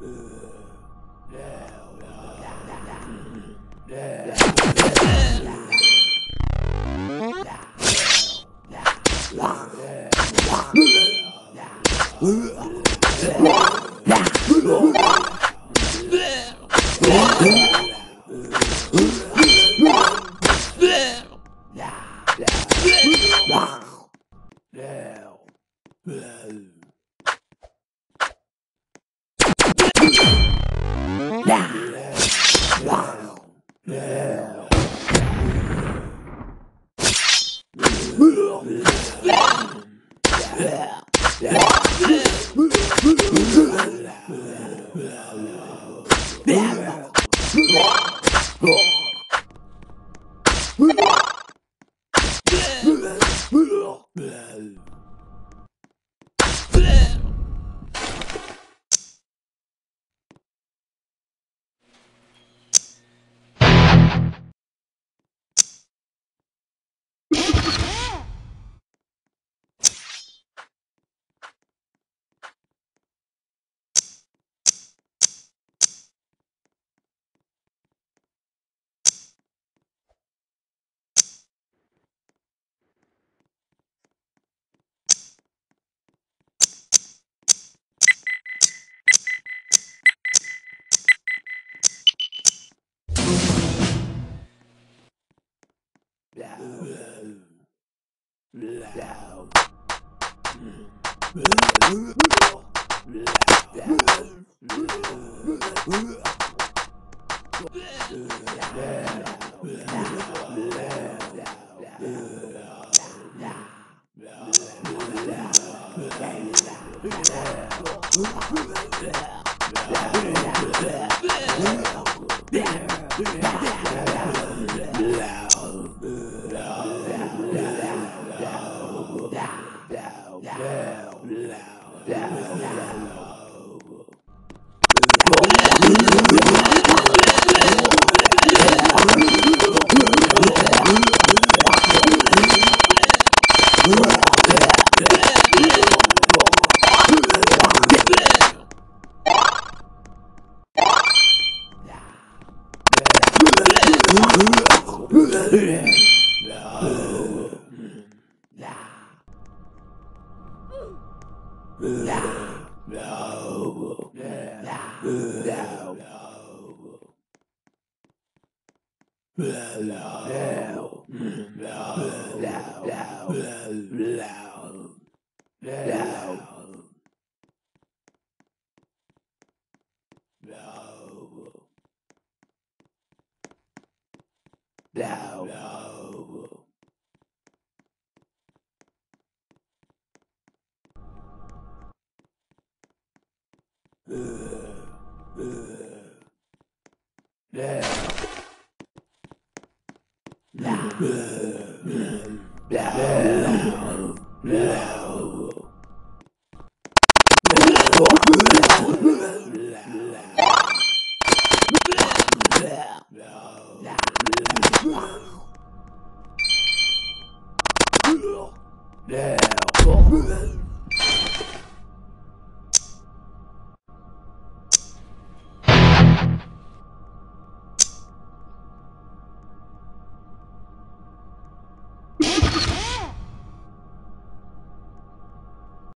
Wow. Oh. Loud. Yeah. Loud. No. no. Ugh. Ugh. No. Yeah.